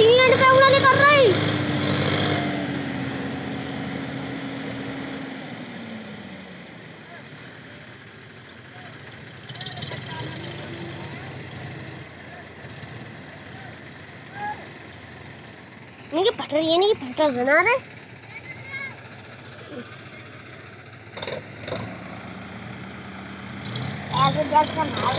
tinggal dekat ulang नहीं पटर ये नहीं पटर ऐसे जल मार